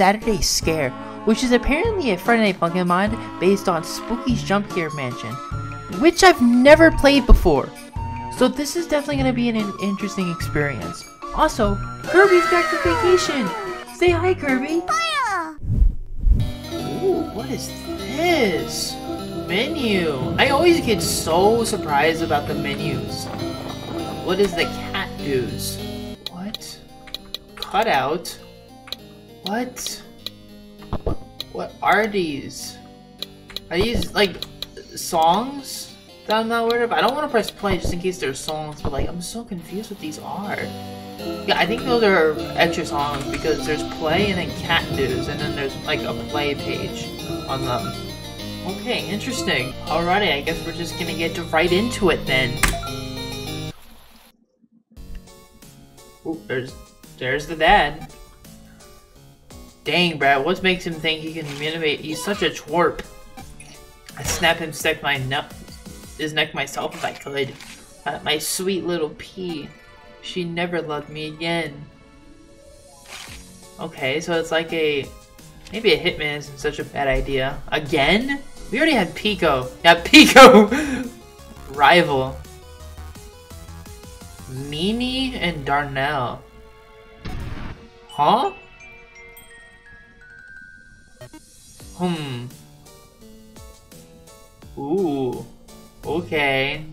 Saturday Scare, which is apparently a Friday Night Funkin' mod based on Spooky's Jump Scare Mansion, which I've never played before. So this is definitely going to be an, an interesting experience. Also, Kirby's back from vacation! Say hi, Kirby! Ooh, what is this? Menu! I always get so surprised about the menus. What is the CatDOS? What? Cutout? What? What are these? Are these, like, songs that I'm not aware of? I don't want to press play just in case there's songs, but, like, I'm so confused what these are. Yeah, I think those are extra songs because there's play and then cat news, and then there's, like, a play page on them. Okay, interesting. Alrighty, I guess we're just gonna get right into it then. Ooh, there's, there's the dad. Dang, Brad, what makes him think he can intimidate? He's such a twerp. I'd snap him, stick my nut, his neck myself if I could. Uh, my sweet little pea. She never loved me again. Okay, so it's like a... Maybe a hitman isn't such a bad idea. Again? We already had Pico. Yeah, Pico! Rival. Nene and Darnell. Huh? Hmm. Ooh. Okay.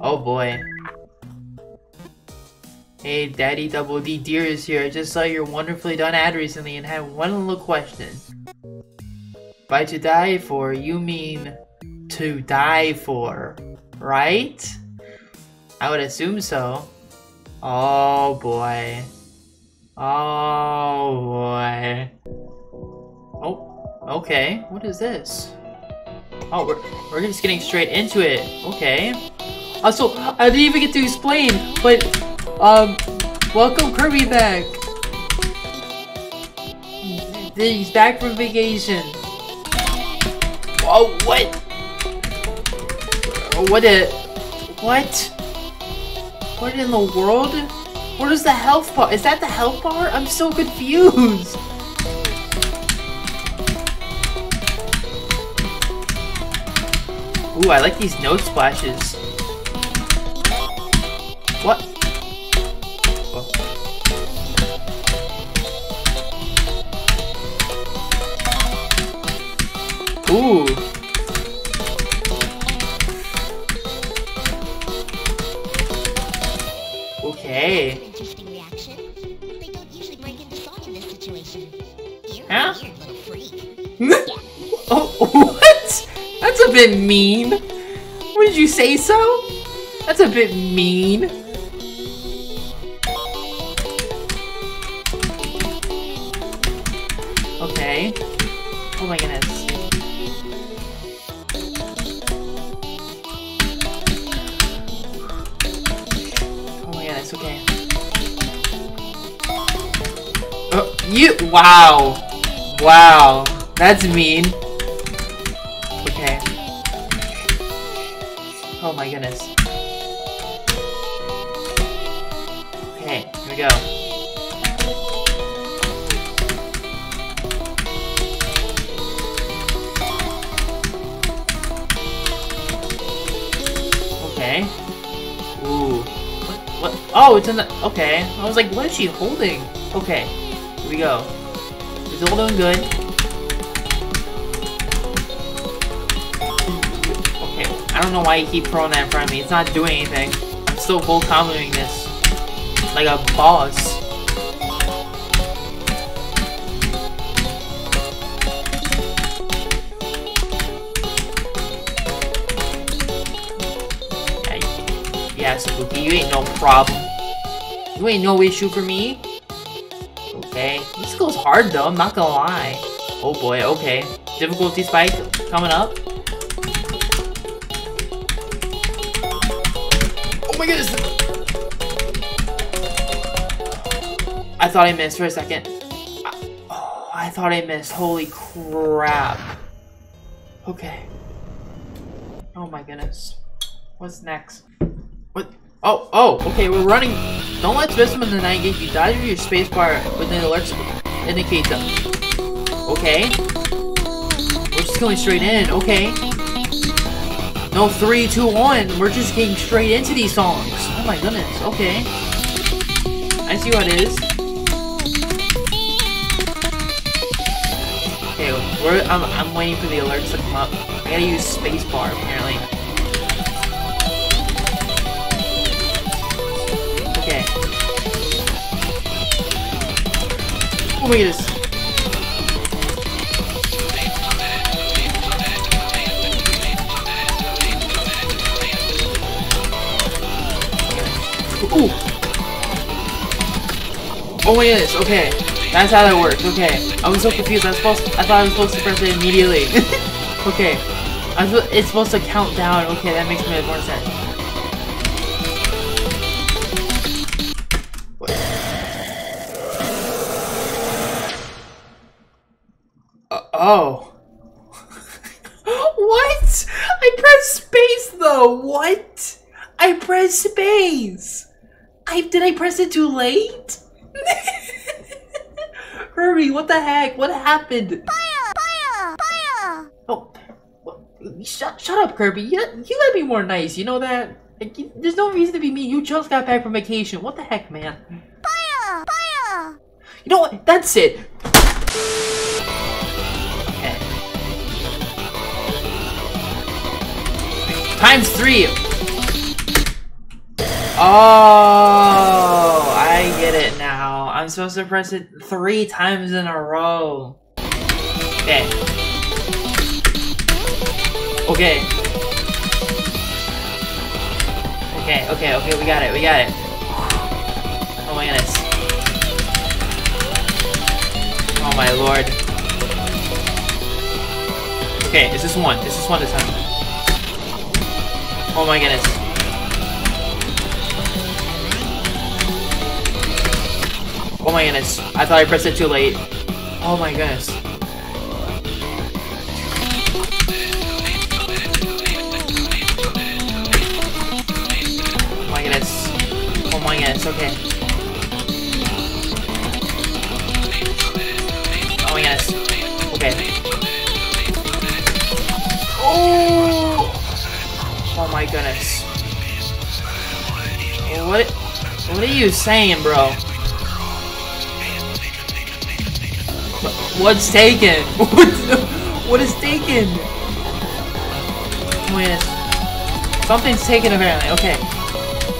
Oh boy. Hey, Daddy Double D Deer is here. I just saw your wonderfully done ad recently and had one little question. By to die for, you mean to die for, right? I would assume so. Oh boy. Oh boy. Okay. What is this? Oh, we're, we're just getting straight into it. Okay. so I didn't even get to explain, but, um, welcome Kirby back. He's back from vacation. Oh, what? What it? What? What in the world? What is the health bar? Is that the health bar? I'm so confused. Ooh, I like these note splashes. What? Ooh. Mean. What did you say so? That's a bit mean. Okay. Oh my goodness. Oh my goodness, okay. Oh, you- wow. Wow. That's mean. Oh my goodness. Okay, here we go. Okay. Ooh. What? What? Oh, it's in the. Okay. I was like, what is she holding? Okay. Here we go. It's all doing good. Don't know why you keep throwing that in front of me. It's not doing anything. I'm still full comboing this. Like a boss. Yeah, yeah, Spooky, you ain't no problem. You ain't no issue for me. Okay. This goes hard though, I'm not gonna lie. Oh boy, okay. Difficulty spike coming up. I thought I missed for a second. I- Oh, I thought I missed. Holy crap. Okay. Oh my goodness. What's next? What? Oh, oh, okay, we're running. Don't let Bism in the night get you. Dive your spacebar with an alert. indicate them. Okay. We're just going straight in. Okay. No, three, two, one. We're just getting straight into these songs. Oh my goodness. Okay. I see what it is. Okay, we're, I'm, I'm waiting for the alerts to come up. I gotta use spacebar, apparently. Okay. Oh my goodness. Ooh. Oh my goodness, okay. That's how that works, okay. I was so confused, I was supposed I thought I was supposed to press it immediately. okay. I was, it's supposed to count down, okay, that makes me more sense. Uh, oh. what? I pressed space though, what? I pressed space! I did I press it too late? Hurry! What the heck? What happened? Fire! Fire! Fire! Oh, shut, shut up, Kirby. You, you gotta be more nice, you know that? Like, you- there's no reason to be mean. You just got back from vacation. What the heck, man? Fire! Fire! You know what? That's it. Times three. Oh, I get it now. I'm supposed to press it three times in a row. Okay. Okay. Okay, okay, okay, we got it, we got it. Oh my goodness. Oh my lord. Okay, it's just one. Just one this time. Oh my goodness. Oh my goodness. I thought I pressed it too late. Oh my goodness. Oh my goodness. Oh my goodness, okay. Oh my goodness. Okay. Oh! Oh my goodness. What? What are you saying, bro? What's taken? What? Is taken? Oh my goodness. Something's taken apparently. Okay.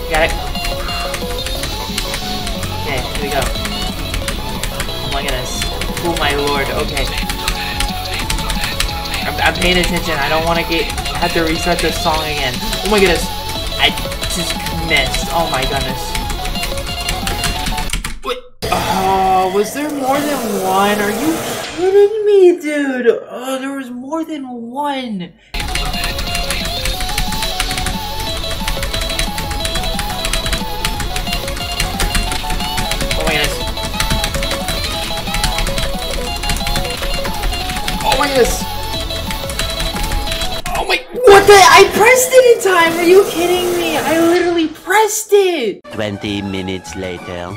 Got it. Okay, here we go. Oh my goodness. Oh my lord. Okay. I'm, I'm paying attention. I don't want to get have to restart this song again. Oh my goodness. I just missed. Oh my goodness. Oh, was there more than one? Are you kidding me, dude? Oh, there was more than one. Oh my goodness. Oh my goodness. Oh my, what the, I pressed it in time, are you kidding me? I literally pressed it. 20 minutes later.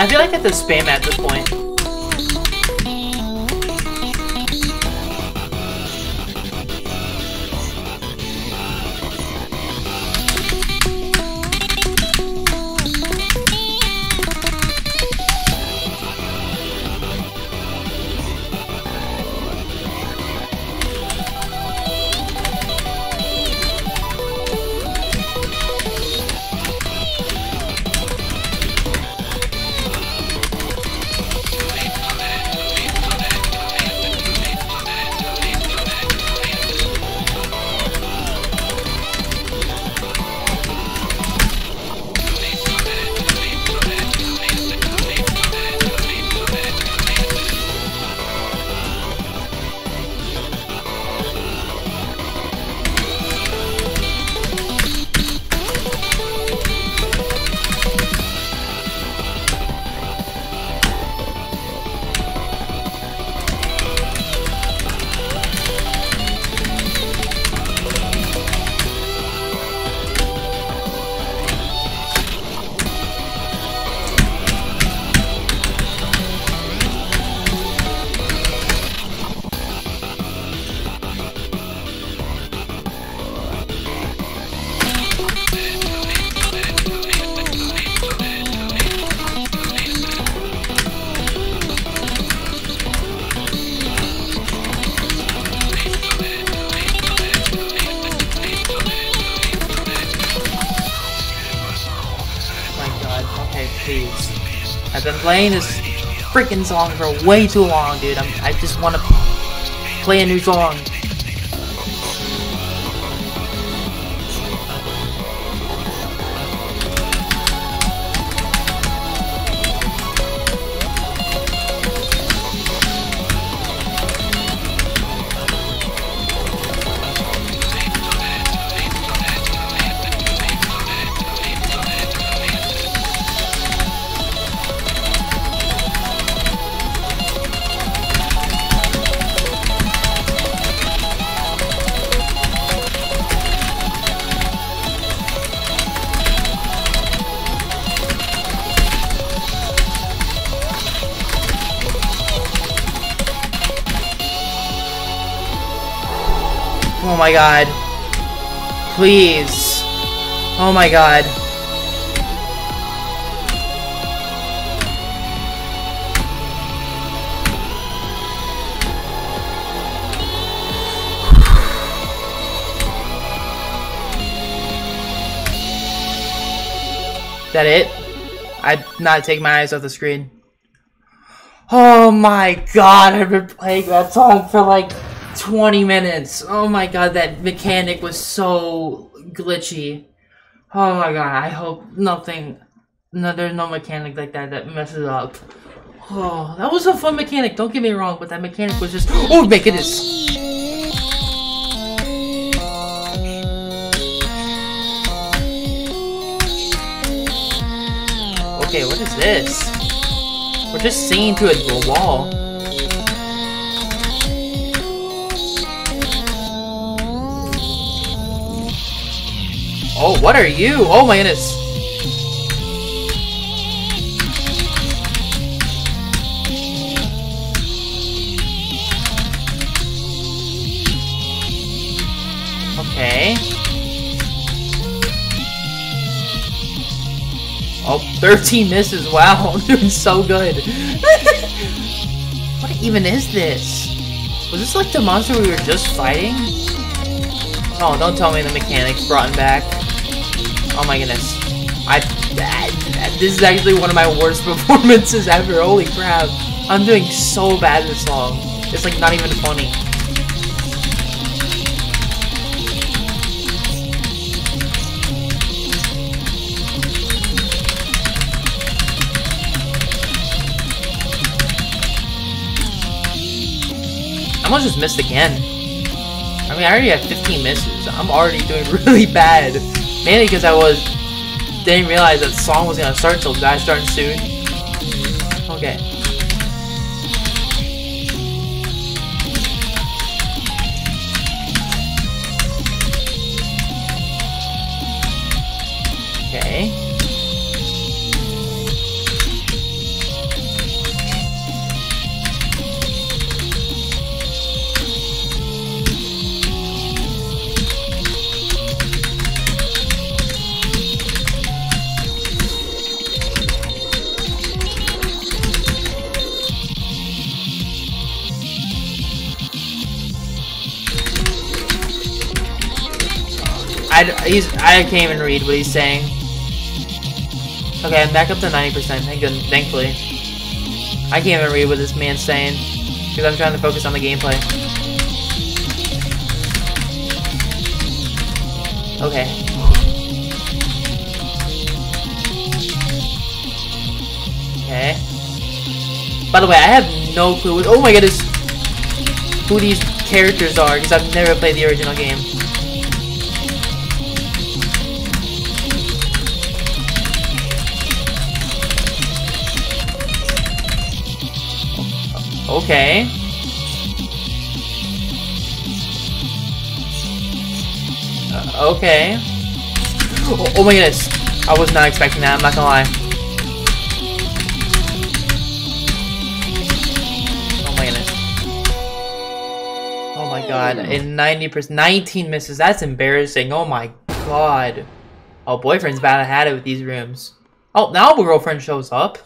I feel like I have to spam at this point. Playing this freaking song for way too long, dude. I'm, I just want to play a new song. My god. Please. Oh my god. That it? I'd not take my eyes off the screen. Oh my god, I've been playing that song for like 20 minutes. Oh my god, that mechanic was so glitchy. Oh my god, I hope nothing, no, there's no mechanic like that that messes up. Oh, that was a fun mechanic, don't get me wrong, but that mechanic was just, oh my goodness. Okay, what is this? We're just singing to a wall. Oh, what are you? Oh my goodness. Okay. Oh, 13 misses. Wow, I'm doing so good. what even is this? Was this like the monster we were just fighting? Oh, don't tell me the mechanics brought him back. Oh my goodness. I, this is actually one of my worst performances ever. Holy crap. I'm doing so bad this song. It's like not even funny. I almost just missed again. I mean, I already have 15 misses. I'm already doing really bad. Mainly because I was didn't realize that the song was gonna start so guys starting soon. Mm-hmm. Okay. Okay. I, I can't even read what he's saying. Okay, I'm back up to 90%, thank good, thankfully. I can't even read what this man's saying, because I'm trying to focus on the gameplay. Okay. Okay. By the way, I have no clue. Oh my goodness, who these characters are, because I've never played the original game. Okay. Uh, okay. Oh, oh my goodness. I was not expecting that, I'm not gonna lie. Oh my goodness. Oh my god. In 90%, 19 misses. That's embarrassing. Oh my god. Oh, boyfriend's bad. I had it with these rooms. Oh, now girlfriend shows up.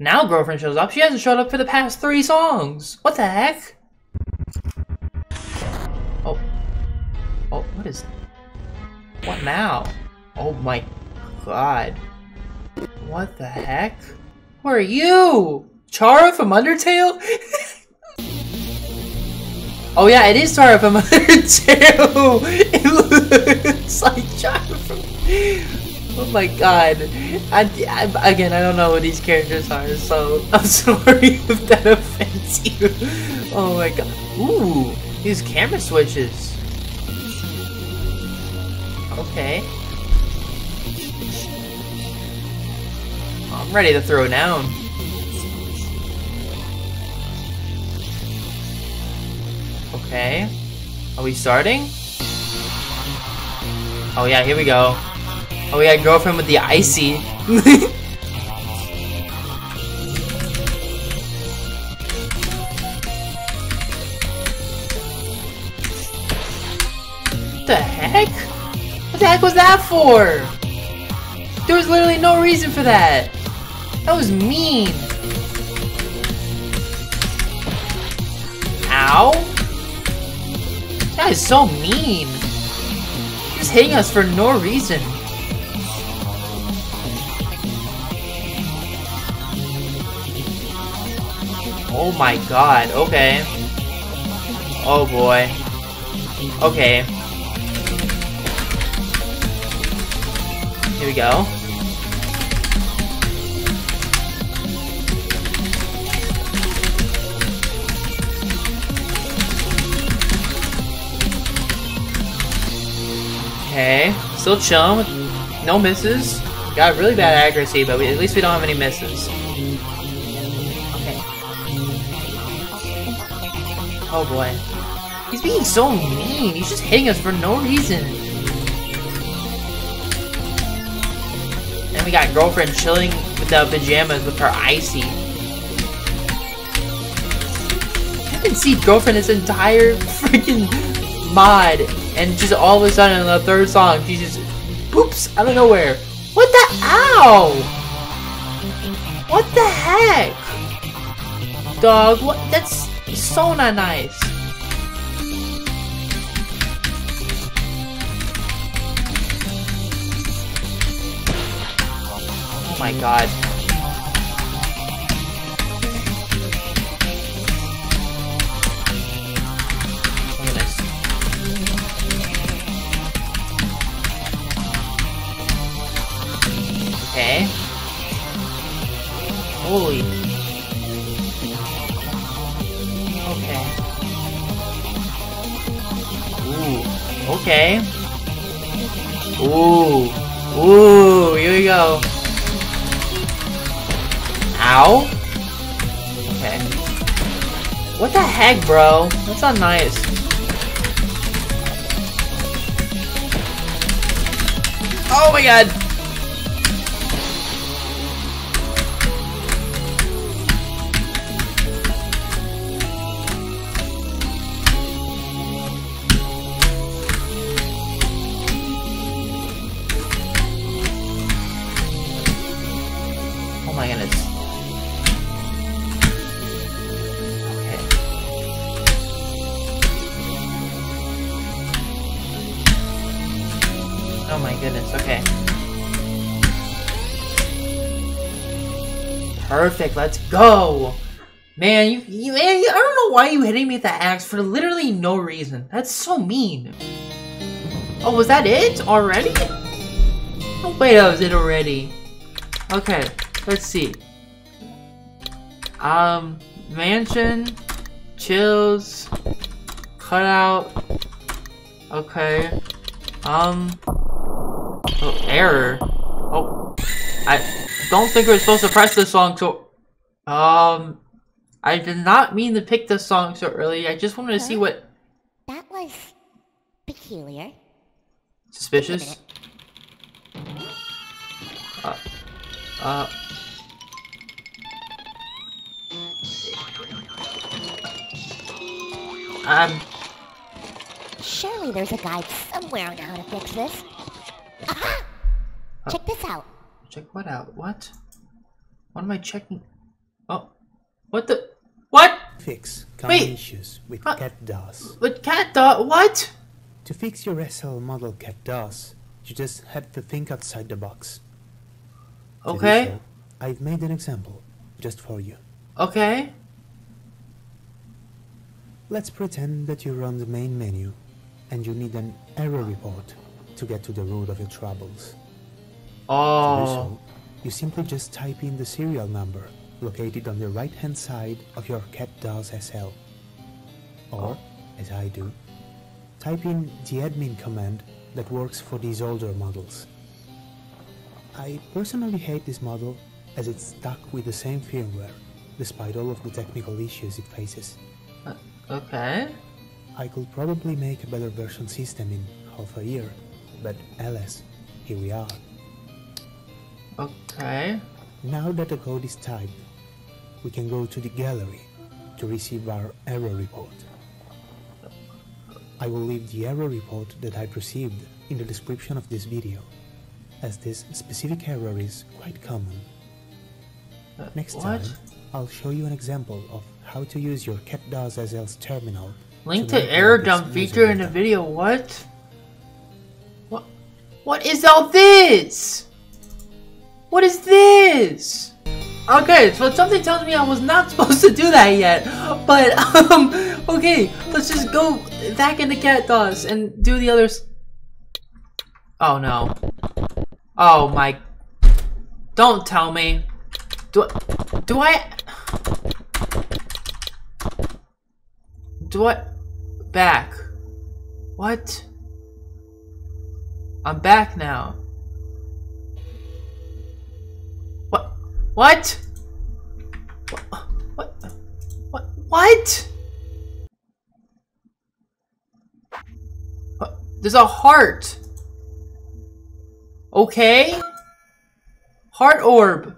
Now girlfriend shows up. She hasn't showed up for the past three songs. What the heck? Oh. Oh, what is... What now? Oh my god. What the heck? Who are you? Chara from Undertale? oh yeah, it is Chara from Undertale! It looks like Chara from... Oh my god. I, I, again, I don't know who these characters are, so I'm sorry if that offends you. Oh my god. Ooh, these camera switches. Okay. I'm ready to throw down. Okay. Are we starting? Oh yeah, here we go. Oh yeah, girlfriend with the icy. what the heck? What the heck was that for? There was literally no reason for that. That was mean. Ow. That is so mean. He's hitting us for no reason. Oh my god, okay. Oh boy. Okay. Here we go. Okay, still chilling no misses. Got really bad accuracy, but we, at least we don't have any misses. Oh boy. He's being so mean. He's just hitting us for no reason. And we got girlfriend chilling with the pajamas with her icy. I haven't seen girlfriend this entire freaking mod, and just all of a sudden in the third song, she just poops out of nowhere. What the ow? What the heck? Dog, what? That's so not nice. Oh my god. Okay. Holy. Okay. Ooh. Ooh. Here we go. Ow. Okay. What the heck, bro? That's not nice. Oh my god. Perfect, let's go! Man, you, you, man, I don't know why you hitting me with that axe for literally no reason. That's so mean. Oh, was that it already? Oh, wait, that was it already. Okay, let's see. Um, mansion, chills, cutout. Okay. Um. Oh, error. Oh, I don't think we're supposed to press this song so. Um, I did not mean to pick this song so early. I just wanted to see what That was peculiar. suspicious. Uh, uh. Um, Surely there's a guide somewhere on how to fix this. Aha! Check this out. Check what out? What? What am I checking? Oh, what the? What? Fix common Wait. issues with Uh, CatDOS. But cat dog? What? To fix your SL model CatDOS, you just have to think outside the box. Okay. so, I've made an example just for you. Okay. Let's pretend that you're on the main menu and you need an error report to get to the root of your troubles. To do Oh. so, you simply just type in the serial number located on the right hand side of your CatDOS SL. Or, oh. as I do, type in the admin command that works for these older models. I personally hate this model as it's stuck with the same firmware, despite all of the technical issues it faces. Uh, okay. I could probably make a better version system in half a year, but alas, here we are. Okay. Now that the code is typed, we can go to the gallery to receive our error report. I will leave the error report that I've received in the description of this video, as this specific error is quite common. Uh, Next what? time, I'll show you an example of how to use your CatDOS SL's terminal Link to manipulate error dump feature in the video. What? What? What is all this? What is this? Okay, so something tells me I was not supposed to do that yet. But um, okay, let's just go back into CatDOS and do the others. Oh no. Oh my. Don't tell me. Do I... do I? Do I back? What? I'm back now. What? What? What? What? There's a heart. Okay. Heart orb.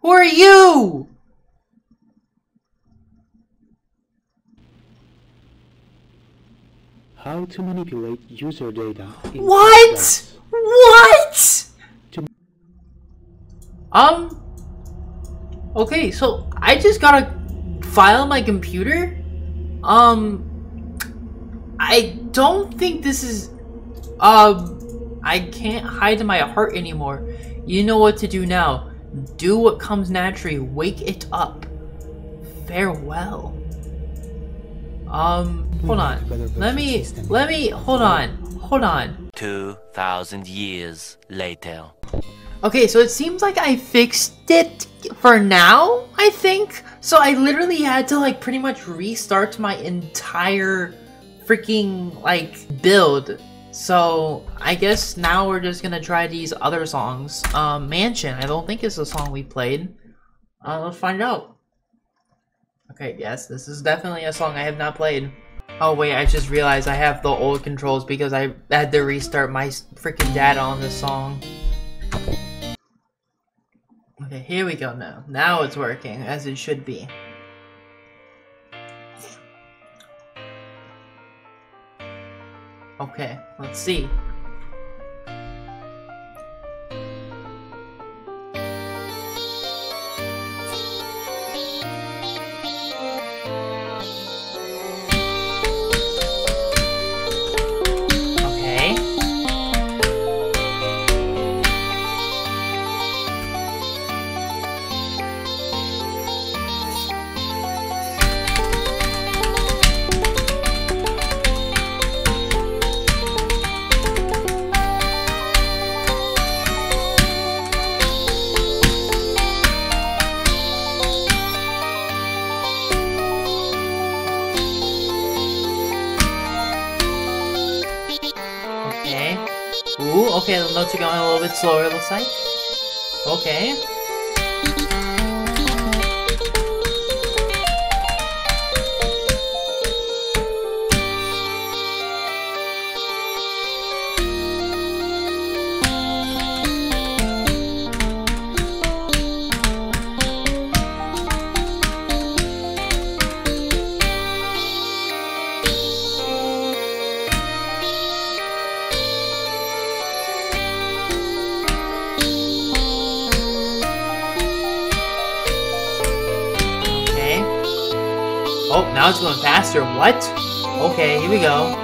Who are you? How to manipulate user data in What? What? Um. Okay, so I just gotta file my computer. Um. I don't think this is. Um. I can't hide my heart anymore. You know what to do now. Do what comes naturally. Wake it up. Farewell. Um. Hold on. Let me. Let me. Hold on. Hold on. 2,000 years later. Okay, so it seems like I fixed it for now, I think. So I literally had to like pretty much restart my entire freaking like build. So I guess now we're just gonna try these other songs. Um, Mansion, I don't think it's a song we played. Uh, let's find out. Okay, yes, this is definitely a song I have not played. Oh wait, I just realized I have the old controls because I had to restart my freaking data on this song. Okay, here we go now. Now it's working, as it should be. Okay, let's see. Bit slower, looks like. Okay. Oh, now it's going faster. What? Okay, here we go.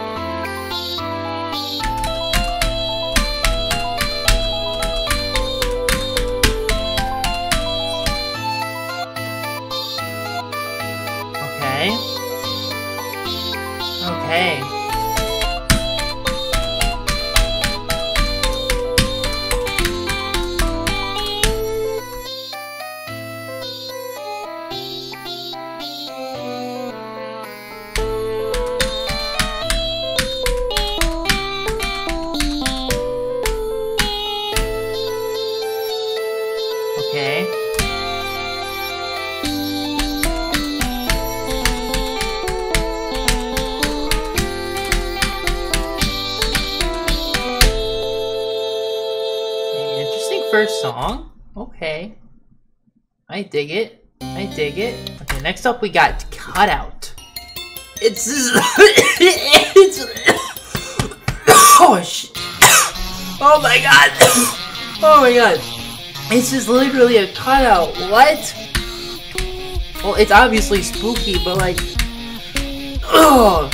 Dig it. I dig it. Okay, next up we got Cutout. It's... it's... oh, shit. Oh my god. Oh my god. It's just literally a cutout. What? Well, it's obviously spooky, but like... Ugh.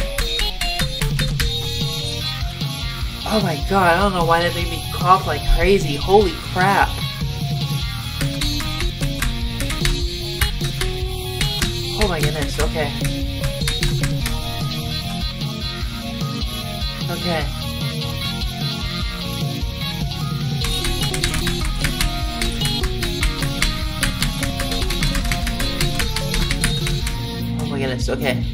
Oh my god, I don't know why that made me cough like crazy. Holy crap. Oh my goodness, okay. Okay. Oh my goodness, okay.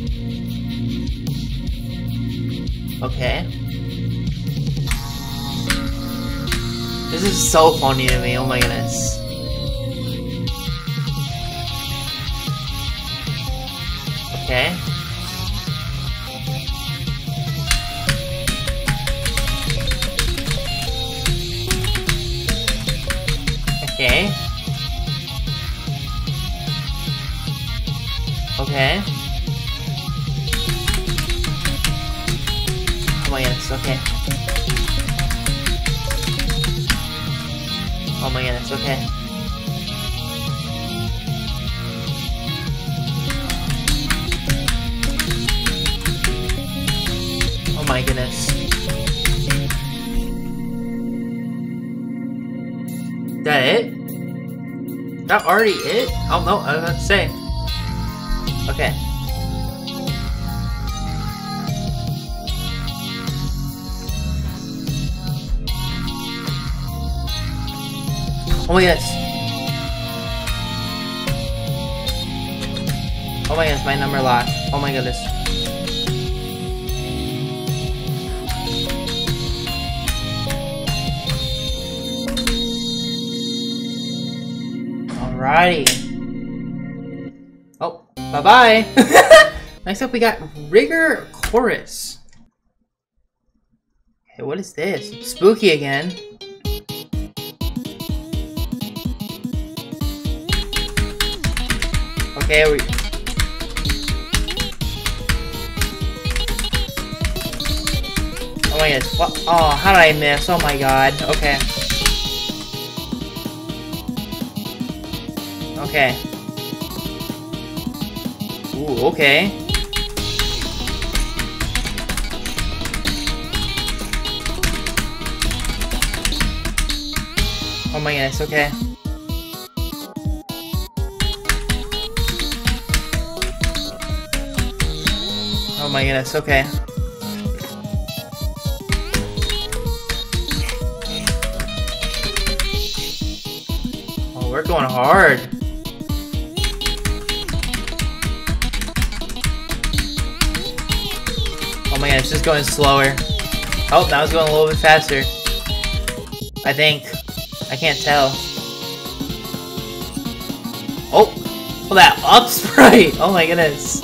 Okay. This is so funny to me, oh my goodness. Okay. Okay. Okay. Oh my goodness, okay. Oh my goodness, okay. My goodness. That it? That already it? Oh no, I was about to say. Okay. Oh my goodness. Oh my goodness, my number locked. Oh my goodness. Alrighty. Oh, bye-bye. Next up, we got Rigor Chorus. Hey, what is this? Spooky again. Okay, we... Oh my what? Oh, how did I miss? Oh my god, okay. Okay. Ooh, okay. Oh my goodness, okay. Oh my goodness, okay. Oh, we're going hard. It's just going slower. Oh, now it's going a little bit faster. I think. I can't tell. Oh! Well, that up sprite! Oh my goodness.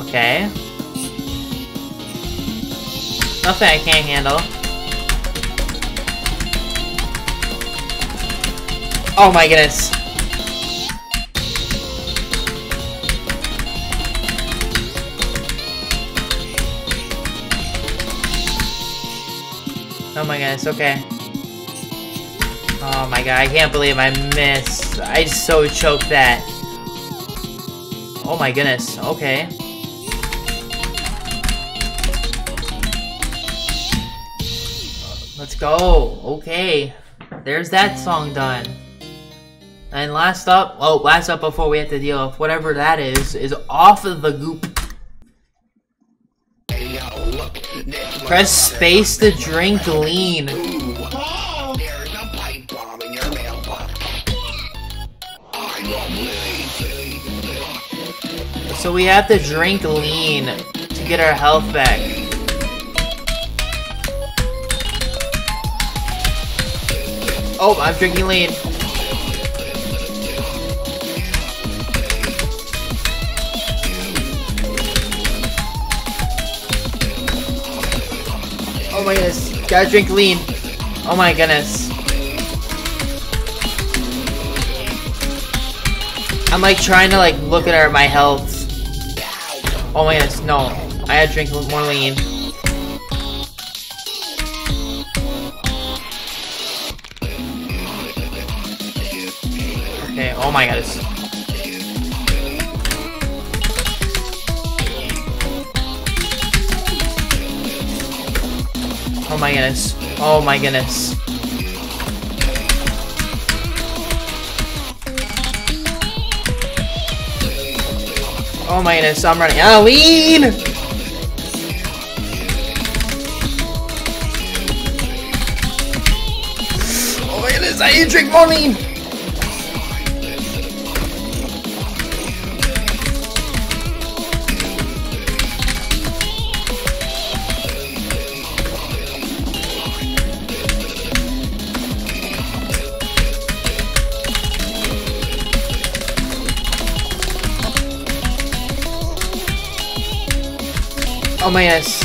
Okay. Nothing I can't handle. Oh my goodness. Goodness, okay. Oh my god, I can't believe I missed. I so choked that. Oh my goodness, okay. Let's go. Okay. There's that song done. And last up, oh, last up before we have to deal with whatever that is, is Off of the Goop. Press space to drink lean. So we have to drink lean to get our health back. Oh, I'm drinking lean. Oh my goodness. Gotta drink lean. Oh my goodness. I'm like trying to like look at my health. Oh my goodness, no. I had to drink more lean. Okay, oh my goodness. Oh my goodness. Oh my goodness. Oh my goodness, I'm running of lean! Oh my goodness, I need to drink more lean! Oh my goodness.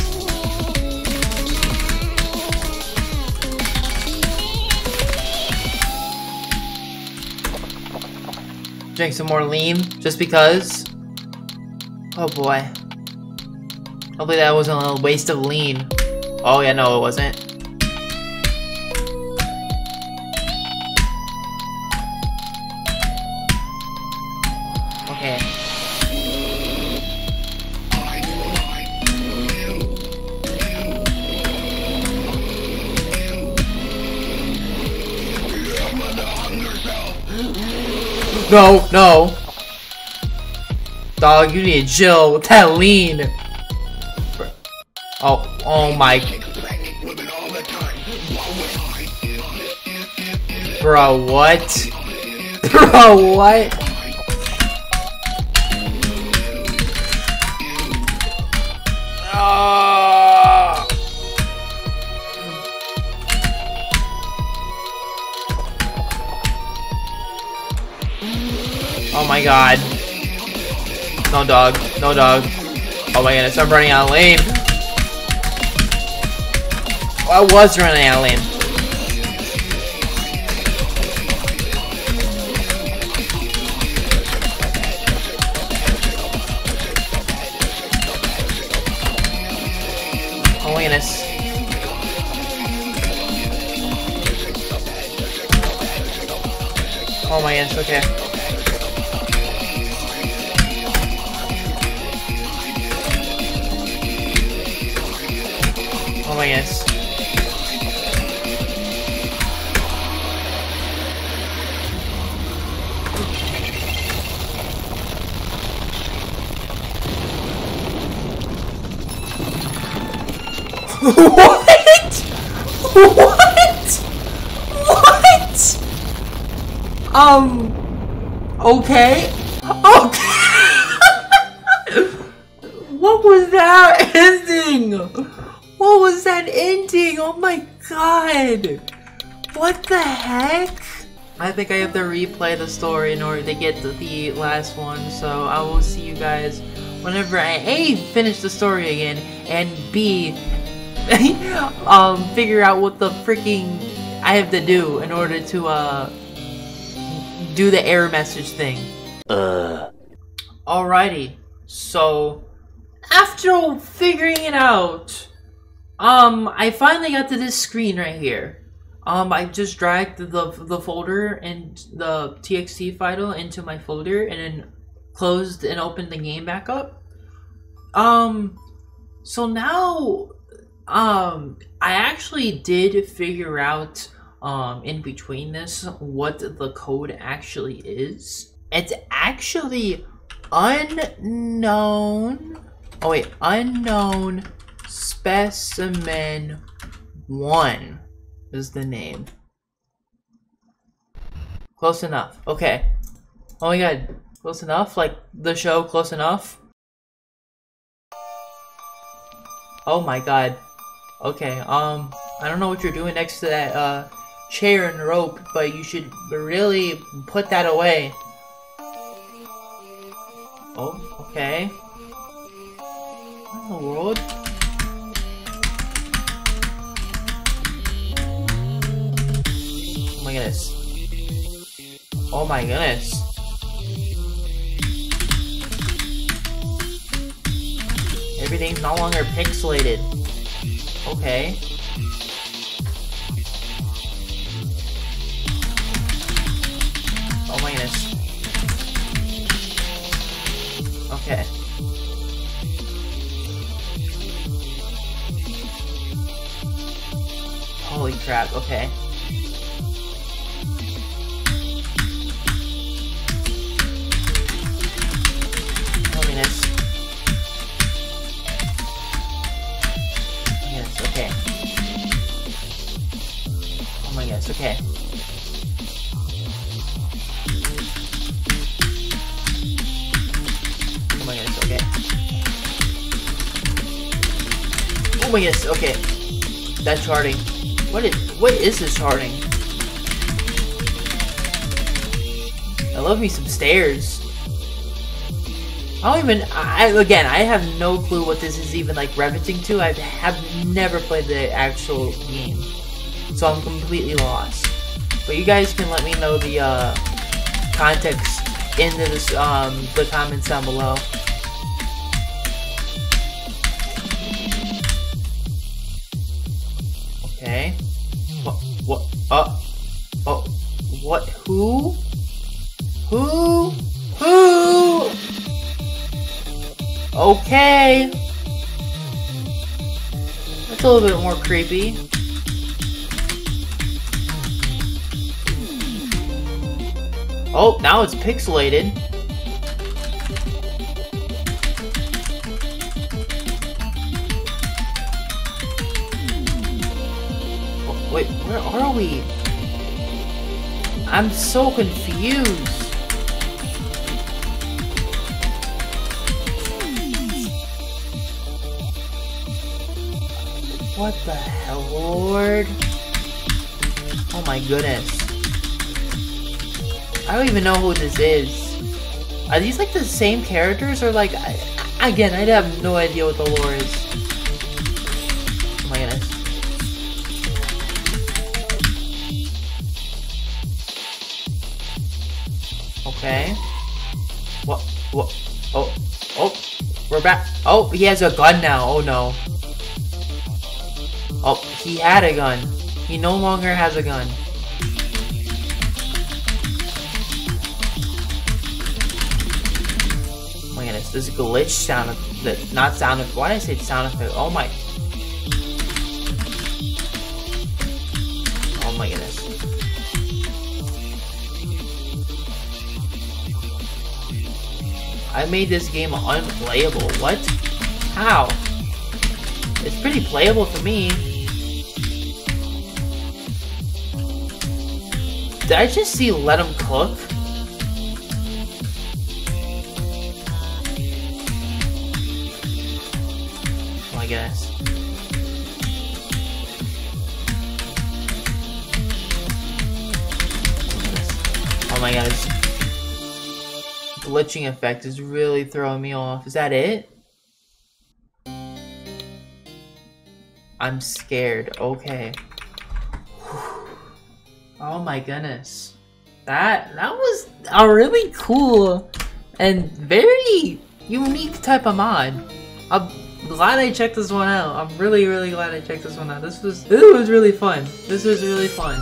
Drink some more lean, just because. Oh boy. Hopefully that wasn't a waste of lean. Oh yeah, no it wasn't. No, no. Dog, you need chill with. Oh, oh my. Bro, what? Bro, what? My god. No dog. No dog. Oh my goodness, I'm running out of lane. Oh, I was running out of lane. Oh my goodness. Oh my goodness, okay. What? What? What? Um. Okay. God! What the heck? I think I have to replay the story in order to get to the last one, so I will see you guys whenever I A, finish the story again, and B, um, figure out what the freaking I have to do in order to, uh, do the error message thing. Uh. Alrighty, so after figuring it out, um, I finally got to this screen right here. Um, I just dragged the the folder and the TXT file into my folder and then closed and opened the game back up. Um, so now, um, I actually did figure out um in between this what the code actually is. It's actually unknown. Oh wait, unknown specimen one is the name. Close enough. Okay. Oh my god. Close enough? Like the show close enough? Oh my god. Okay, um, I don't know what you're doing next to that, uh, chair and rope, but you should really put that away. Oh, okay. What in the world? Goodness. Oh my goodness. Everything's no longer pixelated. Okay. Oh my goodness. Okay. Holy crap, okay. Okay. Oh my goodness, okay. Oh my goodness, okay. That charting. What is what is this charting? I love me some stairs. I don't even I again I have no clue what this is even like referencing to. I have never played the actual game. So I'm completely lost. But you guys can let me know the uh context in this um the comments down below. Okay. What? What? Uh. Oh. What? Who? Who? Who? Okay. That's a little bit more creepy. Oh, now it's pixelated. Wait, where are we? I'm so confused. What the hell, Lord? Oh my goodness. I don't even know who this is. Are these like the same characters or like I, again I have no idea what the lore is. Oh my goodness. Okay. What what oh oh we're back oh he has a gun now, oh no. Oh he had a gun. He no longer has a gun. This glitch sound not sound of why did I say sound effect? Oh my Oh my goodness. I made this game unplayable. What? How? It's pretty playable to me. Did I just see let him cook? Oh my goodness. Glitching effect is really throwing me off. Is that it? I'm scared. Okay. Oh my goodness. That that was a really cool and very unique type of mod. I'm glad I checked this one out. I'm really really glad I checked this one out. This was this was really fun. This was really fun.